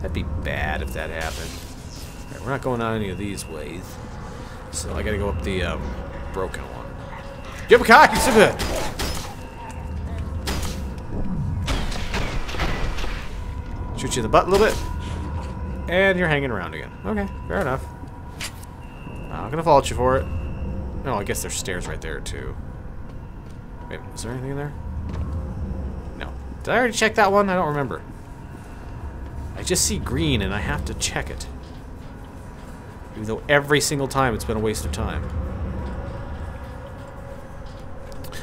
That'd be bad if that happened. Right, we're not going on any of these ways. So I gotta go up the um, broken one. Give a cock, you good. Shoot you in the butt a little bit. And you're hanging around again. Okay, fair enough. I'm gonna fault you for it. No, I guess there's stairs right there too. Wait, is there anything in there? No. Did I already check that one? I don't remember. I just see green and I have to check it. Even though every single time it's been a waste of time.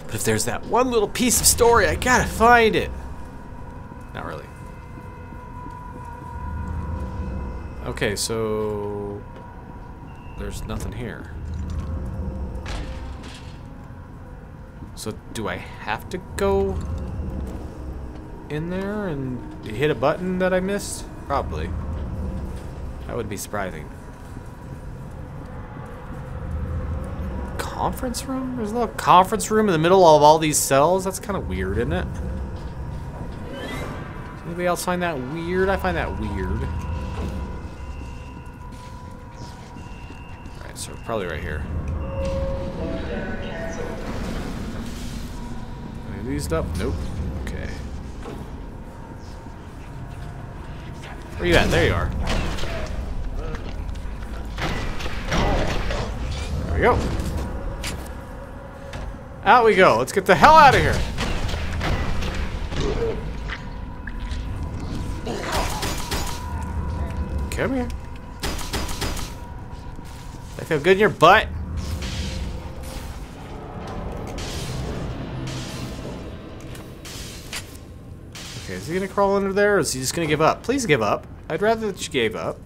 But if there's that one little piece of story, I gotta find it. Not really. Okay, so... There's nothing here. So do I have to go in there and hit a button that I missed? Probably. That would be surprising. Conference room? There's a little conference room in the middle of all these cells? That's kind of weird, isn't it? Does anybody else find that weird? I find that weird. Alright, so probably right here. Of these up? Nope. Okay. Where you at? There you are. There we go. Out we go. Let's get the hell out of here. Come here. I feel good in your butt. Is he gonna crawl under there or is he just gonna give up? Please give up. I'd rather that you gave up.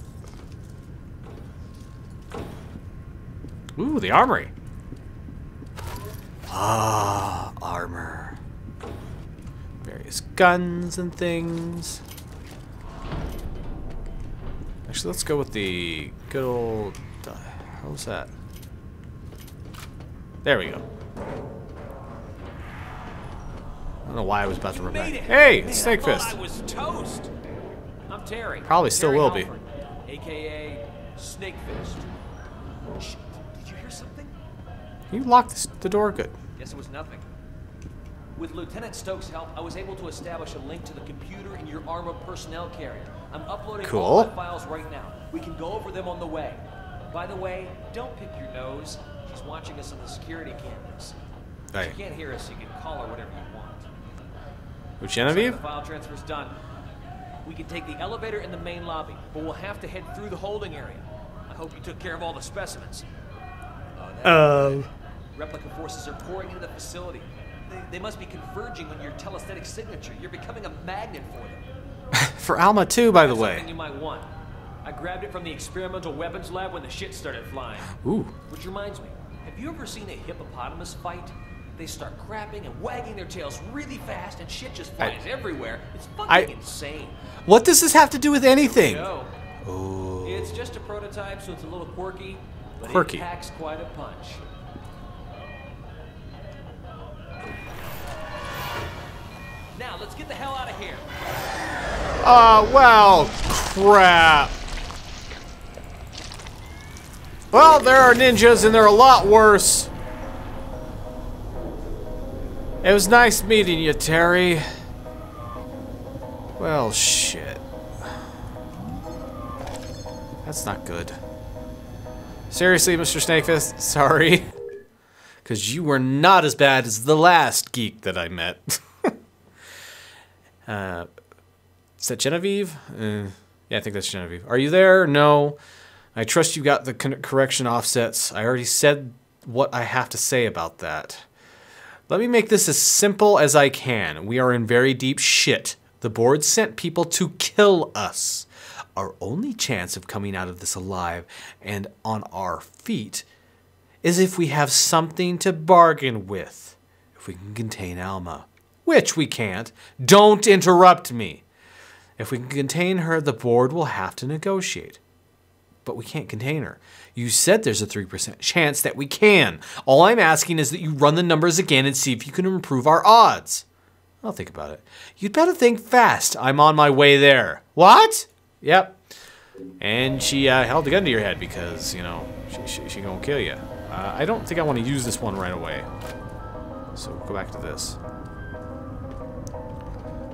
Ooh, the armory. Ah, armor. Various guns and things. Actually, let's go with the good old... Uh, how's that? There we go. I don't know why I was about to run back. Hey, it's Snake Fist. I was toast. I'm Terry. Probably still Terry will be. AKA Snake Fist. Shh, did you hear something? You locked the door good. Guess it was nothing. With Lieutenant Stokes' help, I was able to establish a link to the computer in your armored personnel carrier. I'm uploading Cool. all my files right now. We can go over them on the way. By the way, don't pick your nose. She's watching us on the security cameras. Hey, She can't hear us, you can call her whatever you want. With Genevieve? The file transfer's done. We can take the elevator in the main lobby, but we'll have to head through the holding area. I hope you took care of all the specimens. Oh, that- Um. Replica forces are pouring into the facility. They, they must be converging on your telesthetic signature. You're becoming a magnet for them. For Alma too, by the way. Something you might want. I grabbed it from the experimental weapons lab when the shit started flying. Ooh. Which reminds me, have you ever seen a hippopotamus fight? They start crapping and wagging their tails really fast, and shit just flies everywhere. It's fucking I- insane. What does this have to do with anything? No, Oh. it's just a prototype, so it's a little quirky, but Quirky. it packs quite a punch. Now let's get the hell out of here. Oh, well, crap. Well, there are ninjas and they're a lot worse. It was nice meeting you, Terry. Well, shit. That's not good. Seriously, Mr. Snakefist, sorry. Because you were not as bad as the last geek that I met. uh, is that Genevieve? Uh, yeah, I think that's Genevieve. Are you there? No. I trust you got the correction offsets. I already said what I have to say about that. Let me make this as simple as I can. We are in very deep shit. The board sent people to kill us. Our only chance of coming out of this alive and on our feet is if we have something to bargain with. If we can contain Alma. Which we can't. Don't interrupt me. If we can contain her, the board will have to negotiate. But we can't contain her. You said there's a 3% chance that we can. All I'm asking is that you run the numbers again and see if you can improve our odds. I'll think about it. You'd better think fast. I'm on my way there. What? Yep. And she uh, held the gun to your head because, you know, she, she, she gonna kill you. Uh, I don't think I want to use this one right away. So we'll go back to this.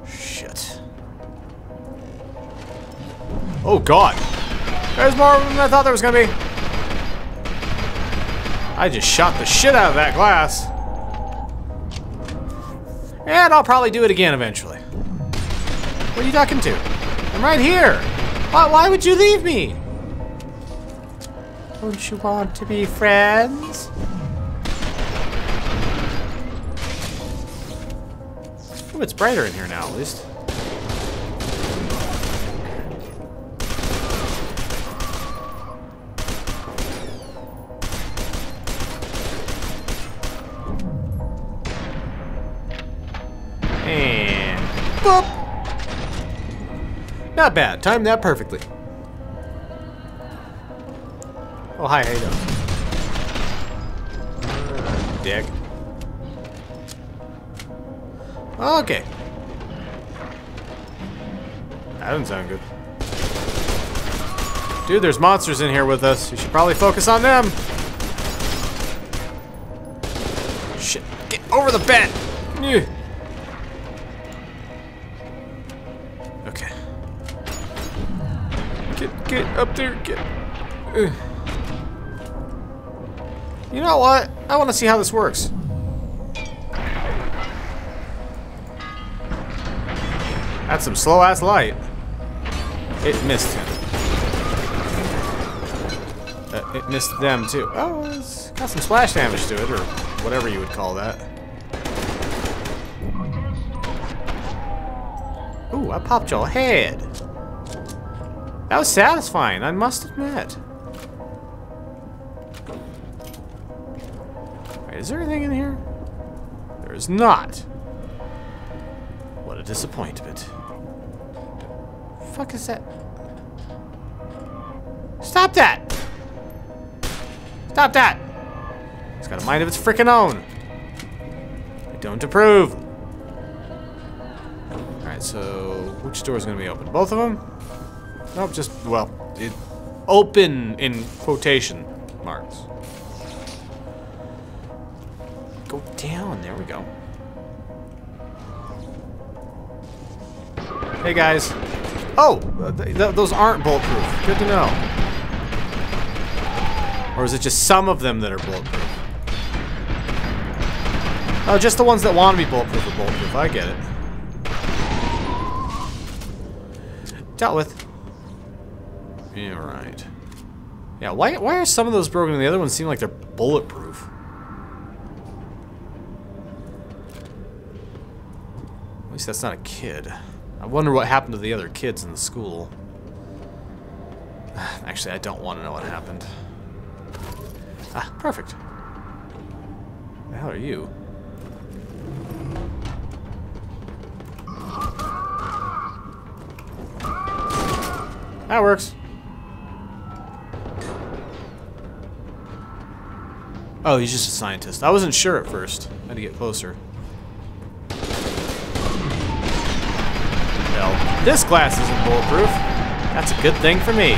Shit. Oh god! There's more than I thought there was gonna be! I just shot the shit out of that glass. And I'll probably do it again eventually. What are you talking to? I'm right here! Why, why would you leave me? Don't you want to be friends? Ooh, it's brighter in here now, at least. Not bad. Timed that perfectly. Oh, hi, how you doing? Dick. Okay. That doesn't sound good. Dude, there's monsters in here with us. You should probably focus on them. Shit. Get over the bed! Get, up there, get... Ugh. You know what? I want to see how this works. That's some slow-ass light. It missed him. Uh, it missed them, too. Oh, it's got some splash damage to it, or whatever you would call that. Ooh, I popped your head. That was satisfying, I must admit. Wait, is there anything in here? There is not. What a disappointment. Fuck is that? Stop that! Stop that! It's got a mind of its freaking own. I don't approve. Alright, so which door is going to be open? Both of them? Nope, just, well, it, open in quotation marks. Go down, there we go. Hey guys. Oh, uh, th th those aren't bulletproof. Good to know. Or is it just some of them that are bulletproof? Oh, just the ones that want to be bulletproof are bulletproof. I get it. Dealt with. Yeah, right. Yeah, why, why are some of those broken and the other ones seem like they're bulletproof? At least that's not a kid. I wonder what happened to the other kids in the school. Actually, I don't want to know what happened. Ah, perfect. The hell are you? That works. Oh, he's just a scientist. I wasn't sure at first. I had to get closer. Well, this glass isn't bulletproof. That's a good thing for me.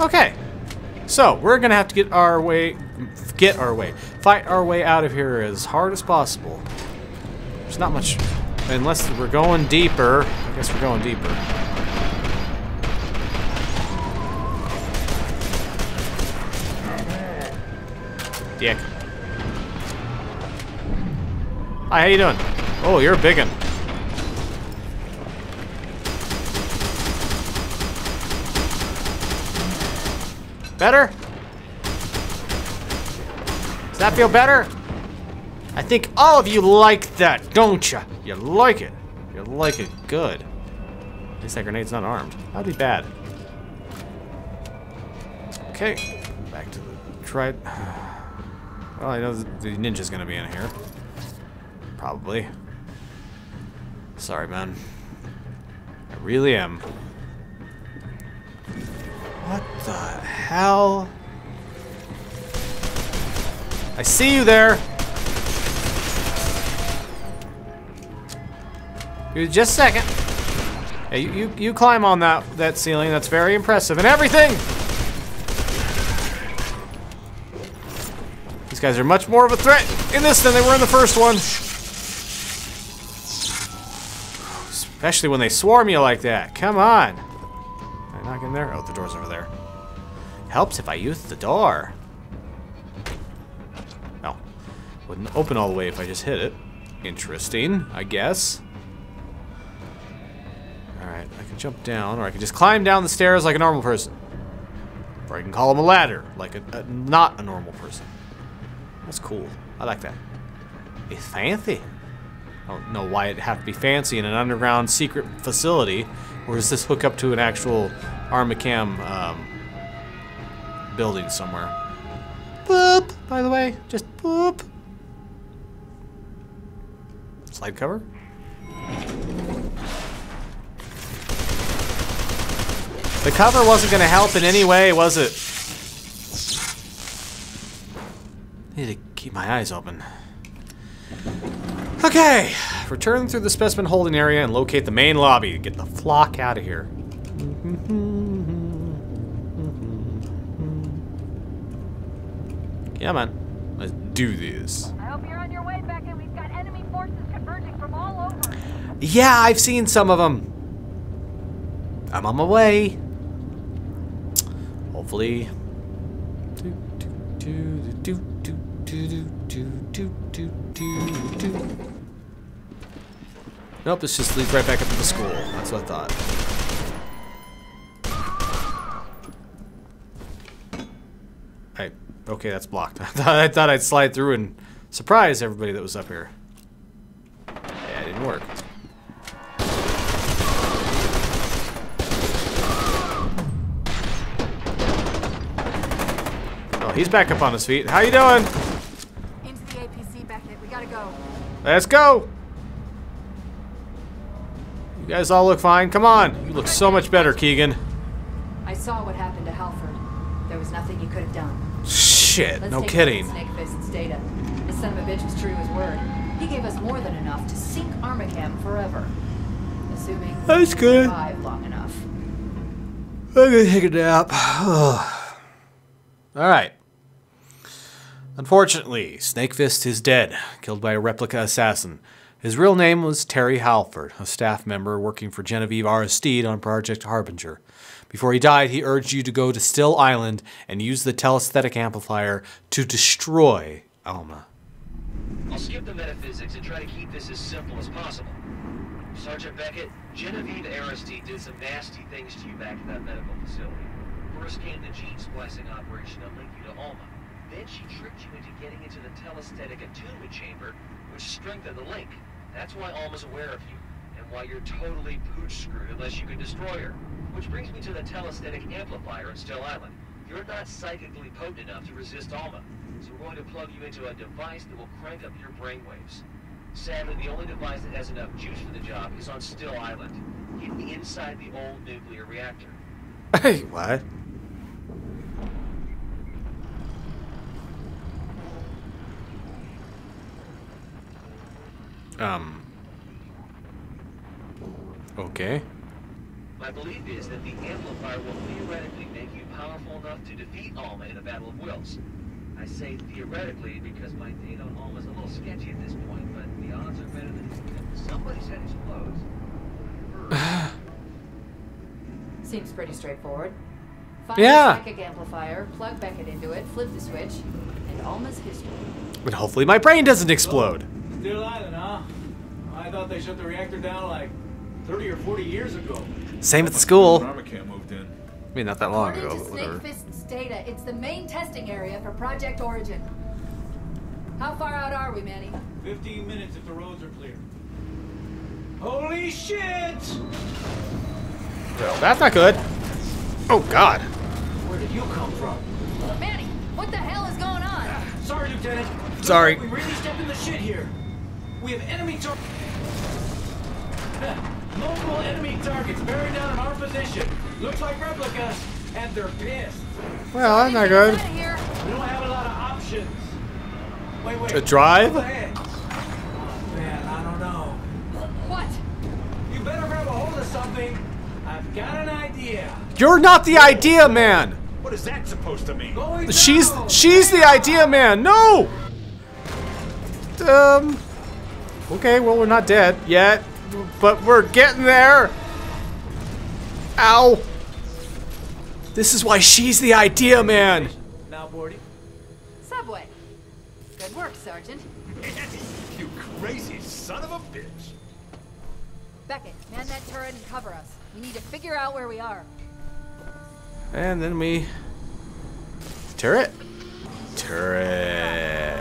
Okay. So, we're gonna have to get our way, get our way, fight our way out of here as hard as possible. There's not much, unless we're going deeper. I guess we're going deeper. Dick. Hi, how you doing? Oh, you're a big one. Better? Does that feel better? I think all of you like that, don't you? You like it. You like it good. At least that grenade's not armed. That'd be bad. Okay, back to the tried. Well, I know the ninja's gonna be in here. Probably. Sorry, man. I really am. What the hell? I see you there. Just a second. Hey, you, you, you climb on that, that ceiling. That's very impressive. And everything! These guys are much more of a threat in this than they were in the first one. Especially when they swarm you like that. Come on. Can I knock in there? Oh, the door's over there. Helps if I use the door. Oh. Wouldn't open all the way if I just hit it. Interesting, I guess. Alright, I can jump down, or I can just climb down the stairs like a normal person. Or I can call him a ladder, like a, a not a normal person. That's cool. I like that. It's fancy. I don't know why it'd have to be fancy in an underground secret facility. Or does this hook up to an actual Armacham um, building somewhere? Boop, by the way. Just boop. Slide cover? The cover wasn't going to help in any way, was it? I Need to keep my eyes open. Okay, return through the specimen holding area and locate the main lobby to get the flock out of here. Yeah, man. Let's do this. I hope you're on your way, Beckett. We've got enemy forces converging from all over. Yeah, I've seen some of them. I'm on my way. Hopefully. Nope, this just leads right back up to the school. That's what I thought. I okay, that's blocked. I thought, I thought I'd slide through and surprise everybody that was up here. Yeah, it didn't work. Oh, he's back up on his feet. How you doing? Into the APC, Beckett. We gotta go. Let's go. You guys all look fine. Come on. You look so much better, Keegan. I saw what happened to Halford. There was nothing you could have done. Shit, Let's no take kidding. Snake Fist's data. This son of a bitch was true to his word. He gave us more than enough to sink Armacham forever. Assuming That's good. survive long enough. I'm gonna take a nap. Alright. Unfortunately, Snakefist is dead, killed by a replica assassin. His real name was Terry Halford, a staff member working for Genevieve Aristide on Project Harbinger. Before he died, he urged you to go to Still Island and use the telesthetic amplifier to destroy Alma. I'll skip the metaphysics and try to keep this as simple as possible. Sergeant Beckett, Genevieve Aristide did some nasty things to you back at that medical facility. First came the gene splicing operation to link you to Alma. Then she tricked you into getting into the telesthetic attunement chamber, which strengthened the link. That's why Alma's aware of you, and why you're totally pooch screwed unless you can destroy her. Which brings me to the telesthetic amplifier in Still Island. You're not psychically potent enough to resist Alma, so we're going to plug you into a device that will crank up your brainwaves. Sadly, the only device that has enough juice for the job is on Still Island, hidden inside the old nuclear reactor. Hey, what? Um. Okay. My belief is that the amplifier will theoretically make you powerful enough to defeat Alma in a battle of wills. I say theoretically because my data on Alma is a little sketchy at this point, but the odds are better than somebody said explodes. Seems pretty straightforward. Find Yeah. the psychic amplifier, plug Beckett into it, flip the switch, and Alma's history. But hopefully my brain doesn't explode. Still Island, huh? I thought they shut the reactor down like 30 or 40 years ago. Same at the school. Armacham. I mean, not that long According ago, to but Snake whatever. Fist's data, it's the main testing area for Project Origin. How far out are we, Manny? 15 minutes if the roads are clear. Holy shit! That's not good. Oh, God. Where did you come from? Manny, what the hell is going on? Sorry, Lieutenant. Sorry. like We really stepped in the shit here. We have enemy targets. Multiple enemy targets bearing down in our position. Looks like replicas, and they're pissed. Well, that's not good. us outta here. We don't have a lot of options. Wait, wait. To drive? Oh, man, I don't know. What? You better grab a hold of something. I've got an idea. You're not the idea man. What is that supposed to mean? She's she's the idea man. No. Um. Okay, well we're not dead yet, but we're getting there. Ow. This is why she's the idea man. Now boarding. Subway. Good work, Sergeant. You crazy son of a bitch. Beckett, man that turret and cover us. We need to figure out where we are. And then we turret. Turret.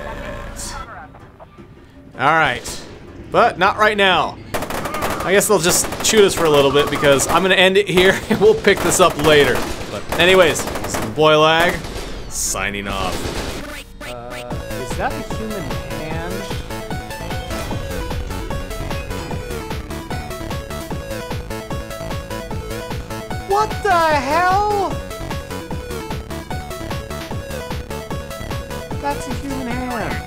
All right, but not right now. I guess they'll just shoot us for a little bit because I'm gonna end it here and we'll pick this up later. But anyways, some boy lag, signing off. Uh, is that a human hand? What the hell? That's a human hand.